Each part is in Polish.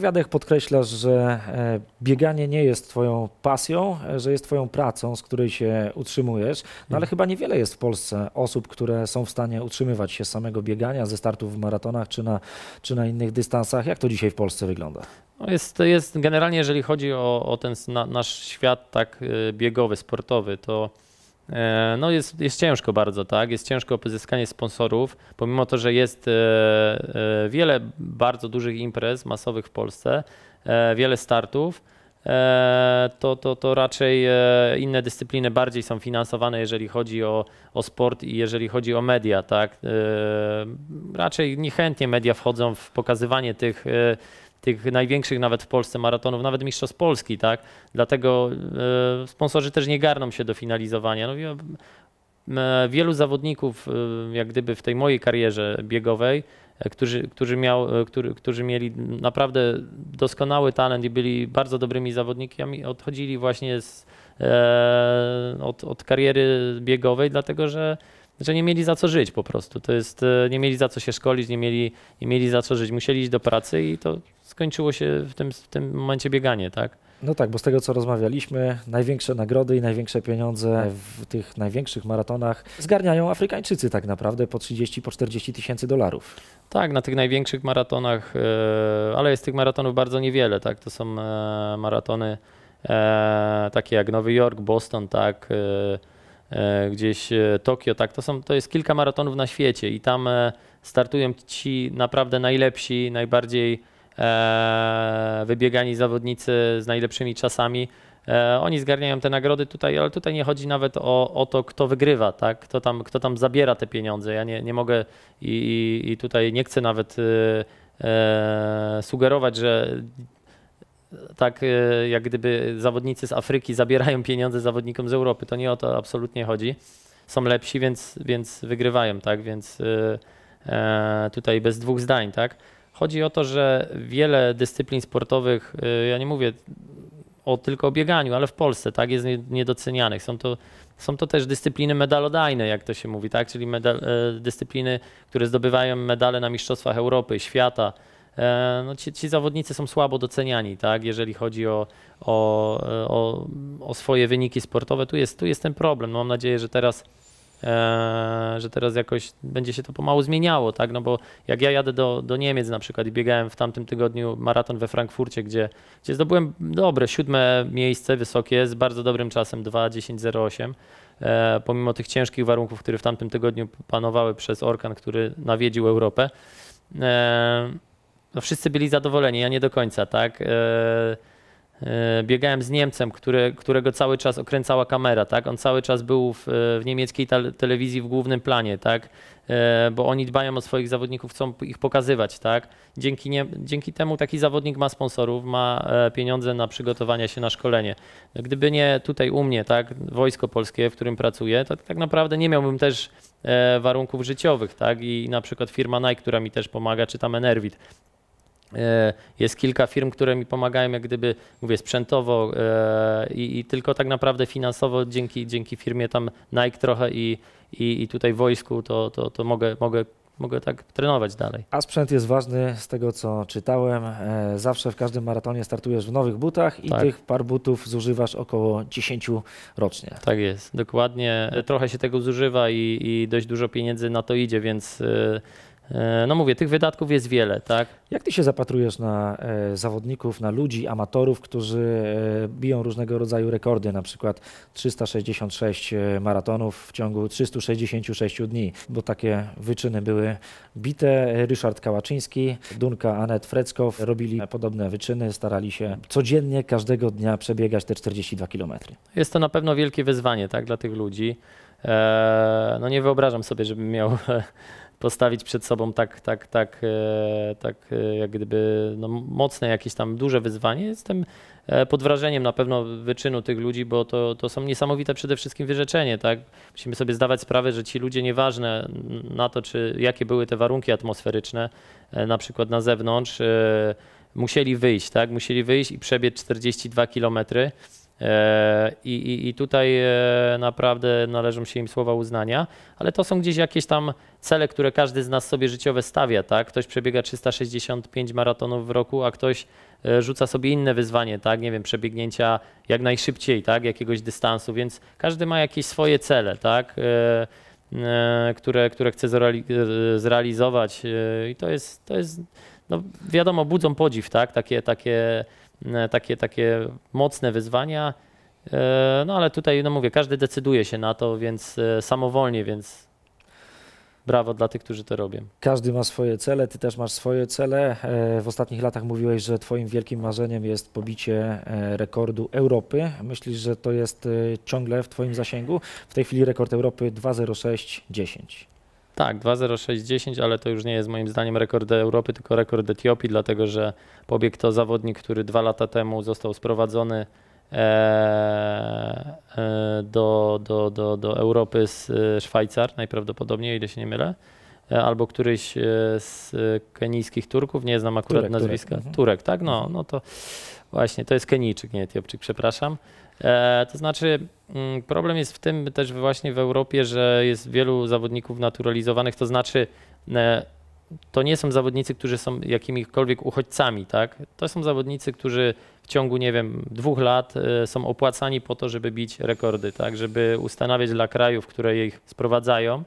wywiadach podkreślasz, że e, bieganie nie jest twoją pasją, e, że jest twoją pracą, z której się utrzymujesz, no ale chyba niewiele jest w Polsce osób, które są w stanie utrzymywać się z samego biegania, ze startów w maratonach czy na, czy na innych dystansach. Jak to dzisiaj w Polsce wygląda? No jest, jest generalnie, jeżeli chodzi o, o ten na, nasz świat tak y, biegowy, sportowy, to no jest, jest ciężko bardzo, tak? Jest ciężko pozyskanie sponsorów, pomimo to, że jest e, e, wiele bardzo dużych imprez masowych w Polsce, wiele startów, to, to, to raczej inne dyscypliny bardziej są finansowane, jeżeli chodzi o, o sport i jeżeli chodzi o media, tak? Raczej niechętnie media wchodzą w pokazywanie tych tych największych nawet w Polsce maratonów, nawet Mistrzostw Polski, tak? Dlatego e, sponsorzy też nie garną się do finalizowania. No, e, wielu zawodników, e, jak gdyby w tej mojej karierze biegowej, którzy, którzy, miał, którzy, którzy mieli naprawdę doskonały talent i byli bardzo dobrymi zawodnikami, odchodzili właśnie z, od, od kariery biegowej, dlatego że że nie mieli za co żyć po prostu. To jest, nie mieli za co się szkolić, nie mieli, nie mieli za co żyć. Musieli iść do pracy i to skończyło się w tym, w tym momencie bieganie, tak? No tak, bo z tego co rozmawialiśmy, największe nagrody i największe pieniądze w tych największych maratonach zgarniają Afrykańczycy tak naprawdę po 30, po 40 tysięcy dolarów. Tak, na tych największych maratonach, e, ale jest tych maratonów bardzo niewiele, tak? To są e, maratony e, takie jak Nowy Jork, Boston, tak? Gdzieś Tokio, tak? To, są, to jest kilka maratonów na świecie i tam startują ci naprawdę najlepsi, najbardziej E, wybiegani zawodnicy z najlepszymi czasami. E, oni zgarniają te nagrody tutaj, ale tutaj nie chodzi nawet o, o to, kto wygrywa, tak? kto, tam, kto tam zabiera te pieniądze. Ja nie, nie mogę i, i tutaj nie chcę nawet e, sugerować, że tak jak gdyby zawodnicy z Afryki zabierają pieniądze zawodnikom z Europy. To nie o to absolutnie chodzi. Są lepsi, więc, więc wygrywają, tak? Więc tutaj bez dwóch zdań, tak? Chodzi o to, że wiele dyscyplin sportowych, ja nie mówię o tylko o bieganiu, ale w Polsce tak jest niedocenianych. Są to, są to też dyscypliny medalodajne, jak to się mówi, tak? czyli medal, dyscypliny, które zdobywają medale na Mistrzostwach Europy, świata. E, no ci, ci zawodnicy są słabo doceniani, tak? jeżeli chodzi o, o, o, o swoje wyniki sportowe. Tu jest, tu jest ten problem. Mam nadzieję, że teraz E, że teraz jakoś będzie się to pomału zmieniało, tak? No bo jak ja jadę do, do Niemiec na przykład i biegałem w tamtym tygodniu maraton we Frankfurcie, gdzie, gdzie zdobyłem dobre, siódme miejsce, wysokie, z bardzo dobrym czasem 2.10.08. E, pomimo tych ciężkich warunków, które w tamtym tygodniu panowały przez orkan, który nawiedził Europę. E, no wszyscy byli zadowoleni, ja nie do końca, tak? E, E, biegałem z Niemcem, który, którego cały czas okręcała kamera, tak? On cały czas był w, w niemieckiej telewizji w głównym planie, tak? E, bo oni dbają o swoich zawodników, chcą ich pokazywać, tak? Dzięki, nie, dzięki temu taki zawodnik ma sponsorów, ma pieniądze na przygotowanie się na szkolenie. Gdyby nie tutaj u mnie, tak? Wojsko Polskie, w którym pracuję, to tak naprawdę nie miałbym też warunków życiowych, tak? I na przykład firma Nike, która mi też pomaga, czy tam Enervit, jest kilka firm, które mi pomagają, jak gdyby, mówię, sprzętowo e, i, i, tylko tak naprawdę finansowo dzięki, dzięki firmie tam Nike trochę i, i, i tutaj wojsku, to, to, to mogę, mogę mogę tak trenować dalej. A sprzęt jest ważny z tego, co czytałem. E, zawsze w każdym maratonie startujesz w nowych butach i tak. tych par butów zużywasz około 10 rocznie. Tak jest, dokładnie. Trochę się tego zużywa i, i dość dużo pieniędzy na to idzie, więc E, no mówię, tych wydatków jest wiele, tak? Jak ty się zapatrujesz na e, zawodników, na ludzi, amatorów, którzy e, biją różnego rodzaju rekordy, na przykład 366 maratonów w ciągu 366 dni, bo takie wyczyny były bite. Ryszard Kałaczyński, Dunka, Anet Freckow robili podobne wyczyny, starali się codziennie, każdego dnia przebiegać te 42 km. Jest to na pewno wielkie wyzwanie, tak, dla tych ludzi. No nie wyobrażam sobie, żebym miał postawić przed sobą tak, tak, tak, e, tak e, jak gdyby no, mocne jakieś tam duże wyzwanie. Jestem e, pod wrażeniem na pewno wyczynu tych ludzi, bo to, to są niesamowite przede wszystkim wyrzeczenie. Tak? Musimy sobie zdawać sprawę, że ci ludzie nieważne na to, czy jakie były te warunki atmosferyczne, na przykład na zewnątrz, musieli wyjść, tak? musieli wyjść i przebiec 42 kilometry I, i, I tutaj e, naprawdę należą się im słowa uznania, ale to są gdzieś jakieś tam cele, które każdy z nas sobie życiowe stawia, tak? Ktoś przebiega 365 maratonów w roku, a ktoś e, rzuca sobie inne wyzwanie, tak? Nie wiem, przebiegnięcia jak najszybciej, tak? Jakiegoś dystansu, więc każdy ma jakieś swoje cele, tak? Które, które chce zrealizować i to jest, to jest no wiadomo, budzą podziw, tak? Takie, takie E, takie, takie mocne wyzwania. E, no ale tutaj, no mówię, każdy decyduje się na to, więc e, samowolnie, więc brawo dla tych, którzy to robią. Każdy ma swoje cele, ty też masz swoje cele. W ostatnich latach mówiłeś, że twoim wielkim marzeniem jest pobicie rekordu Europy. Myślisz, że to jest ciągle w twoim zasięgu? W tej chwili rekord Europy 2.06.10. Tak, 2.06.10, ale to już nie jest moim zdaniem rekord Europy, tylko rekord Etiopii, dlatego że pobiegł to zawodnik, który dwa lata temu został sprowadzony e, e, do, do, do, do Europy z e, Szwajcar, najprawdopodobniej, o ile się nie mylę, albo któryś z kenijskich Turków, nie znam akurat Turek, nazwiska. Turek, mhm. Turek, tak? No, no to właśnie, to jest Kenijczyk, nie Etiopczyk, przepraszam. E, to znaczy, mm, problem jest w tym też właśnie w Europie, że jest wielu zawodników naturalizowanych, to znaczy, e, to nie są zawodnicy, którzy są jakimikolwiek uchodźcami, tak? To są zawodnicy, którzy w ciągu, nie wiem, dwóch lat e, są opłacani po to, żeby bić rekordy, tak? Żeby ustanawiać dla krajów, które ich sprowadzają,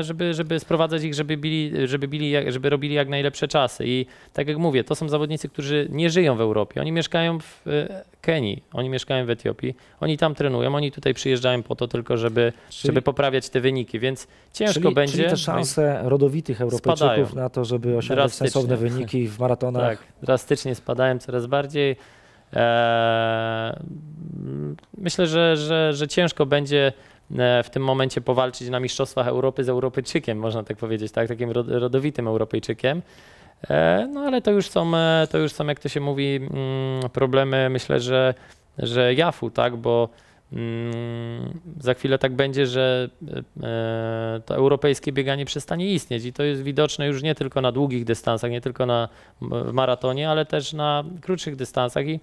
żeby, żeby sprowadzać ich, żeby, bili, żeby, bili, żeby robili jak najlepsze czasy. I tak jak mówię, to są zawodnicy, którzy nie żyją w Europie. Oni mieszkają w e, Kenii, oni mieszkają w Etiopii, oni tam trenują, oni tutaj przyjeżdżają po to tylko, żeby, czyli, żeby poprawiać te wyniki, więc ciężko czyli, będzie. Czyli te szanse rodowitych Europejczyków na to, żeby osiągnąć sensowne wyniki w maratonach. Tak, drastycznie spadają coraz bardziej. Eee, myślę, że, że, że ciężko będzie E, w tym momencie powalczyć na Mistrzostwach Europy z Europejczykiem, można tak powiedzieć, tak? takim rodowitym Europejczykiem. E, no ale to już są, e, to już są jak to się mówi, mm, problemy myślę, że, że jafu, tak, bo mm, za chwilę tak będzie, że to europejskie bieganie przestanie istnieć i to jest widoczne już nie tylko na długich dystansach, nie tylko na maratonie, ale też na krótszych dystansach i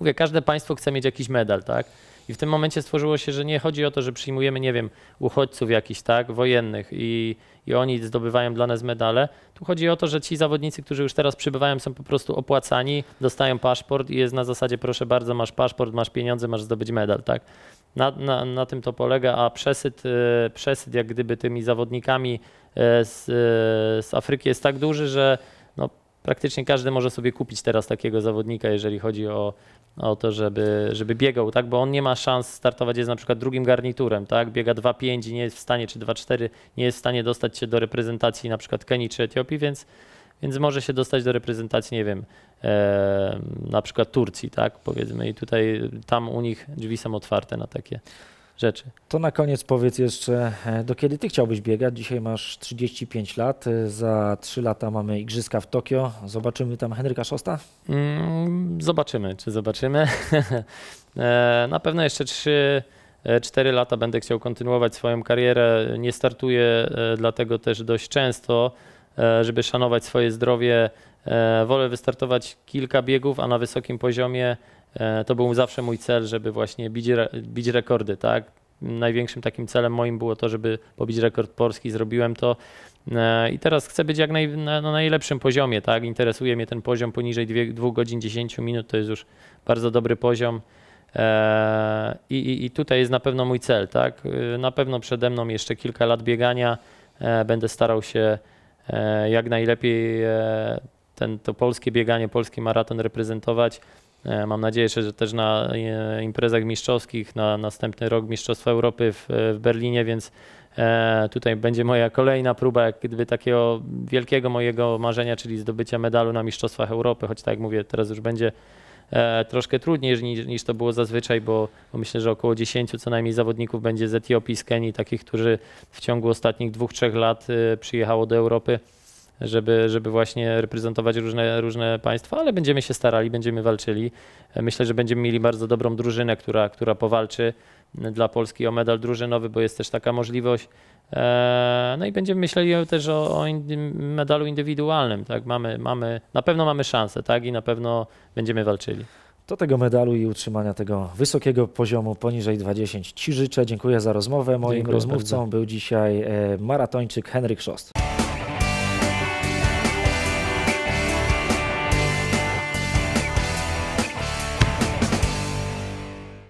mówię, każde państwo chce mieć jakiś medal, tak? I w tym momencie stworzyło się, że nie chodzi o to, że przyjmujemy, nie wiem, uchodźców jakichś, tak, wojennych i, i oni zdobywają dla nas medale. Tu chodzi o to, że ci zawodnicy, którzy już teraz przybywają, są po prostu opłacani, dostają paszport i jest na zasadzie, proszę bardzo, masz paszport, masz pieniądze, masz zdobyć medal, tak. Na, na, na tym to polega, a przesyt, e, przesyt jak gdyby tymi zawodnikami e, z, e, z Afryki jest tak duży, że no, praktycznie każdy może sobie kupić teraz takiego zawodnika, jeżeli chodzi o, o to, żeby, żeby biegał, tak? bo on nie ma szans startować jest na przykład drugim garniturem, tak? biega 2,5 i nie jest w stanie, czy 2,4 nie jest w stanie dostać się do reprezentacji na przykład Kenii czy Etiopii, więc, więc może się dostać do reprezentacji, nie wiem, e, na przykład Turcji, tak, powiedzmy i tutaj, tam u nich drzwi są otwarte na takie rzeczy. To na koniec powiedz jeszcze, e, do kiedy ty chciałbyś biegać? Dzisiaj masz 35 lat, e, za 3 lata mamy Igrzyska w Tokio. Zobaczymy tam Henryka Szosta? Mm, zobaczymy, czy zobaczymy. E, na pewno jeszcze 3 4 lata będę chciał kontynuować swoją karierę. Nie startuję dlatego też dość często, żeby szanować swoje zdrowie. Wolę wystartować kilka biegów, a na wysokim poziomie E, to był zawsze mój cel, żeby właśnie bić, bić rekordy, tak? Największym takim celem moim było to, żeby pobić rekord polski, zrobiłem to. E, I teraz chcę być jak naj, na, na, najlepszym poziomie, tak? Interesuje mnie ten poziom poniżej 2, godzin 10 minut, to jest już bardzo dobry poziom. E, I, i, I, tutaj jest na pewno mój cel, tak? Na pewno przede mną jeszcze kilka lat biegania. Będę starał się jak najlepiej ten, to polskie bieganie, polski maraton reprezentować. E, mam nadzieję, że też na e, imprezach mistrzowskich, na następny rok Mistrzostwa Europy w, w Berlinie, więc e, tutaj będzie moja kolejna próba jak gdyby takiego wielkiego mojego marzenia, czyli zdobycia medalu na Mistrzostwach Europy, choć tak jak mówię, teraz już będzie troszkę trudniej niż, niż to było zazwyczaj, bo, bo, myślę, że około 10 co najmniej zawodników będzie z Etiopii, z Kenii, takich, którzy w ciągu ostatnich dwóch, trzech lat przyjechało do Europy żeby, żeby właśnie reprezentować różne, różne państwa, ale będziemy się starali, będziemy walczyli. Myślę, że będziemy mieli bardzo dobrą drużynę, która, która powalczy dla Polski o medal drużynowy, bo jest też taka możliwość. E, no i będziemy myśleli też o, o medalu indywidualnym. Tak? Mamy, mamy, na pewno mamy szansę tak? i na pewno będziemy walczyli. do tego medalu i utrzymania tego wysokiego poziomu poniżej 20. Ci życzę, dziękuję za rozmowę. Moim Dziękuję rozmówcą bardzo. był dzisiaj e, maratończyk Henryk Szost.